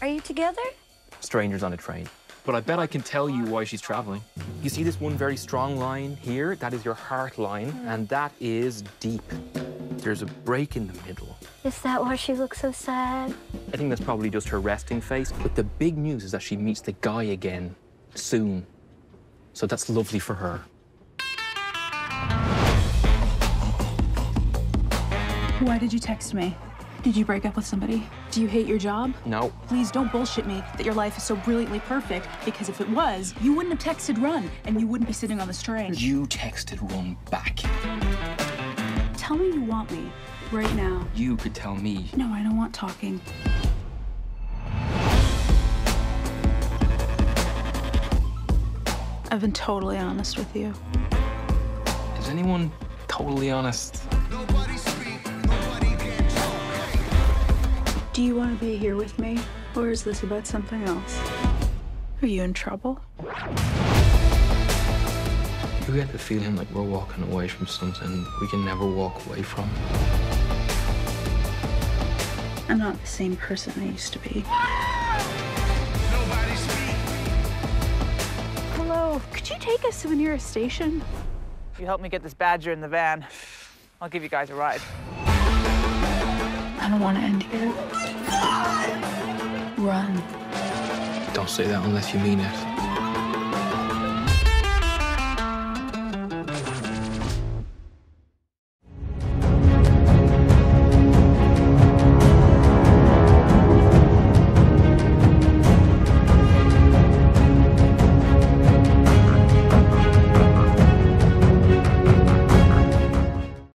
Are you together? Strangers on a train. But I bet I can tell you why she's traveling. You see this one very strong line here? That is your heart line, mm. and that is deep. There's a break in the middle. Is that why she looks so sad? I think that's probably just her resting face. But the big news is that she meets the guy again soon. So that's lovely for her. Why did you text me? Did you break up with somebody? Do you hate your job? No. Please don't bullshit me that your life is so brilliantly perfect, because if it was, you wouldn't have texted Run, and you wouldn't be sitting on this train. You texted Run back. Tell me you want me, right now. You could tell me. No, I don't want talking. I've been totally honest with you. Is anyone totally honest? To be here with me, or is this about something else? Are you in trouble? You get the feeling like we're walking away from something we can never walk away from. I'm not the same person I used to be. Hello, could you take us to the nearest station? If you help me get this badger in the van, I'll give you guys a ride. I don't want to end here. Run. Don't say that unless you mean it.